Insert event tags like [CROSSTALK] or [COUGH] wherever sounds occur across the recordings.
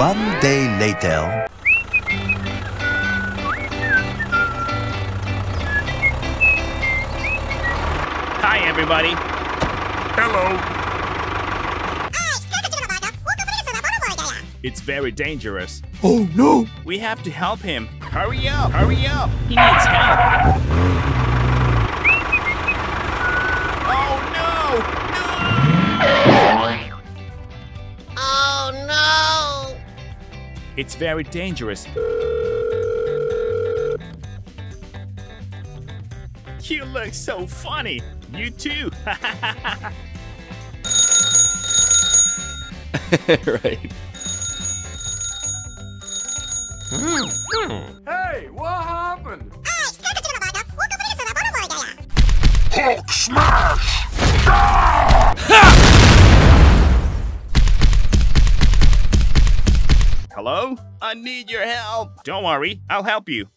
One day later. Hi, everybody. Hello. It's very dangerous. Oh no! We have to help him. Hurry up! Hurry up! He needs help. It's very dangerous. You look so funny. You too. [LAUGHS] [LAUGHS] right. Hey, what happened? Hello? I need your help. Don't worry, I'll help you.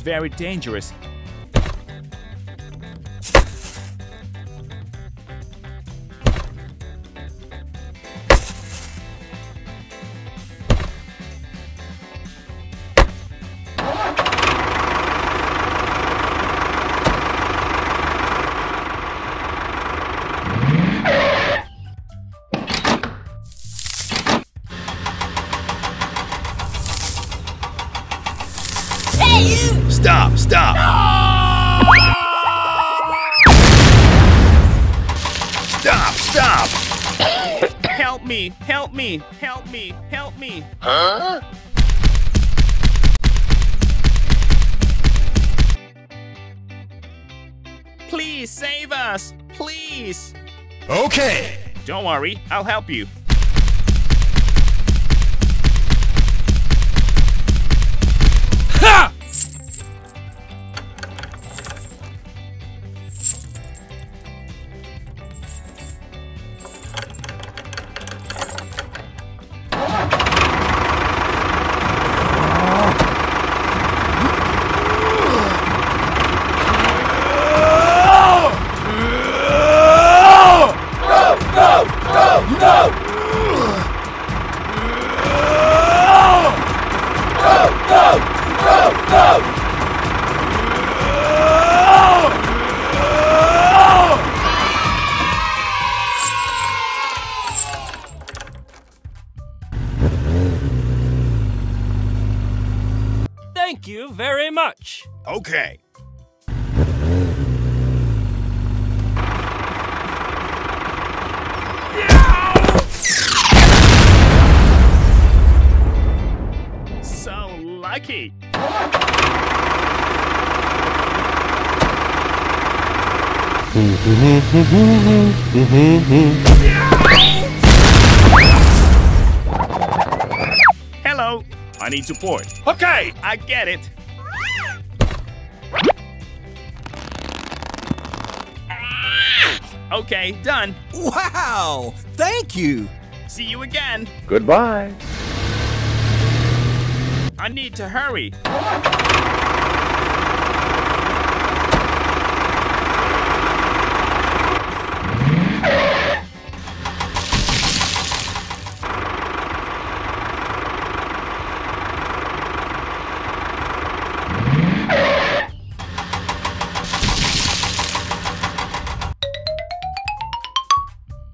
It's very dangerous. Stop! Stop! Stop! Stop! Help me! Help me! Help me! Help me! Huh? Please save us! Please! Okay! Don't worry, I'll help you. You very much. Okay. So lucky! Hello! [LAUGHS] need support. Okay. I get it. Okay, done. Wow! Thank you! See you again. Goodbye. I need to hurry.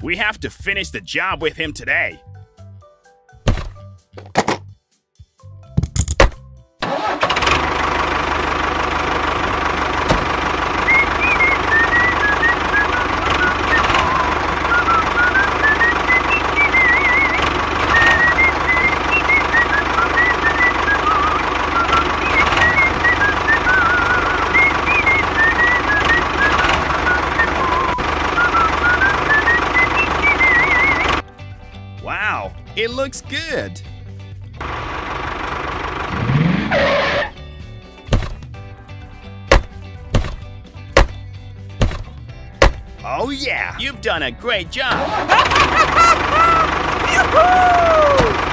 We have to finish the job with him today. It looks good. Oh yeah! You've done a great job. [LAUGHS]